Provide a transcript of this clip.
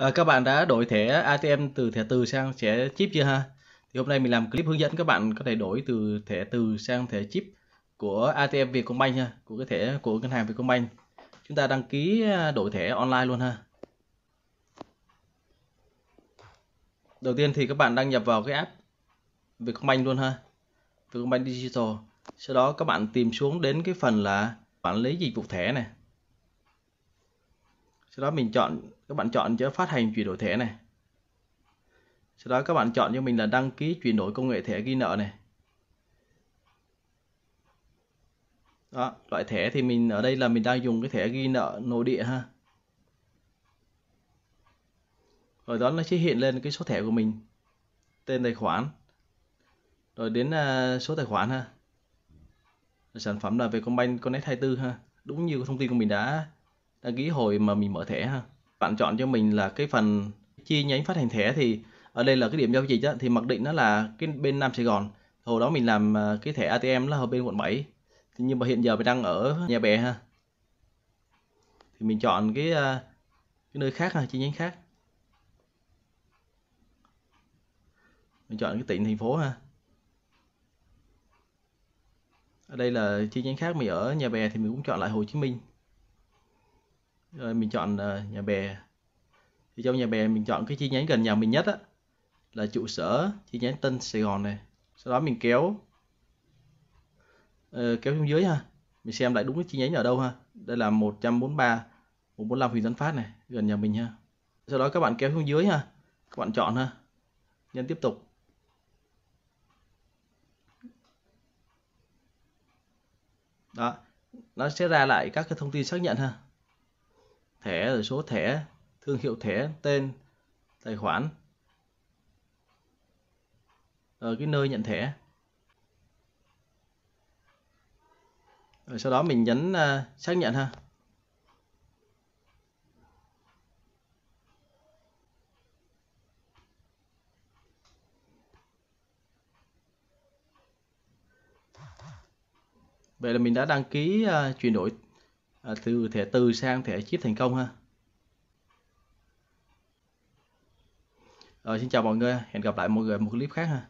À, các bạn đã đổi thẻ ATM từ thẻ từ sang thẻ chip chưa ha? Thì hôm nay mình làm clip hướng dẫn các bạn có thể đổi từ thẻ từ sang thẻ chip của ATM Vietcombank ha, của cái thẻ của ngân hàng Vietcombank. Chúng ta đăng ký ờ, đổi thẻ online luôn ha. Đầu tiên thì các bạn đăng nhập vào cái app Vietcombank luôn ha. Vietcombank Digital. Sau đó các bạn tìm xuống đến cái phần là quản lý dịch vụ thẻ này sau đó mình chọn, các bạn chọn chữ phát hành chuyển đổi thẻ này. Sau đó các bạn chọn cho mình là đăng ký chuyển đổi công nghệ thẻ ghi nợ này. Đó, loại thẻ thì mình, ở đây là mình đang dùng cái thẻ ghi nợ nội địa ha. Rồi đó, nó sẽ hiện lên cái số thẻ của mình, tên tài khoản. Rồi đến à, số tài khoản ha. Sản phẩm là về Vietcombank Connect 24 ha. Đúng như thông tin của mình đã đăng ký hồi mà mình mở thẻ ha. Bạn chọn cho mình là cái phần chi nhánh phát hành thẻ thì ở đây là cái điểm giao dịch đó, thì mặc định nó là cái bên Nam Sài Gòn. Hồi đó mình làm ờ, cái thẻ ATM là ở bên quận 7 thì nhưng mà hiện giờ mình đang ở nhà bè ha. Thì mình chọn cái ờ, cái nơi khác ha chi nhánh khác. Mình chọn cái tỉnh thành phố ha. Ở đây là chi nhánh khác mình ở nhà bè thì mình cũng chọn lại Hồ Chí Minh rồi mình chọn ờ, nhà bè. Thì trong nhà bè mình chọn cái chi nhánh gần nhà mình nhất á là trụ sở chi nhánh Tân Sài Gòn này. Sau đó mình kéo uh, kéo xuống dưới ha. Mình xem lại đúng cái chi nhánh ở đâu ha. Đây là 143 145 Huỳnh Tấn Phát này gần nhà mình ha. Sau đó các bạn kéo xuống dưới ha. Các bạn chọn ha. Nhấn tiếp tục. Đó. Nó sẽ ra lại các cái thông tin xác nhận ha thẻ rồi số thẻ thương hiệu thẻ tên tài khoản. Ở cái nơi nhận thẻ. Rồi sau đó mình nhấn uh, xác nhận ha. Vậy là mình đã đăng ký uh, chuyển đổi à, từ thẻ từ sang thẻ chip thành công ha. Rồi xin chào mọi người. Hẹn gặp lại mọi người một clip khác ha.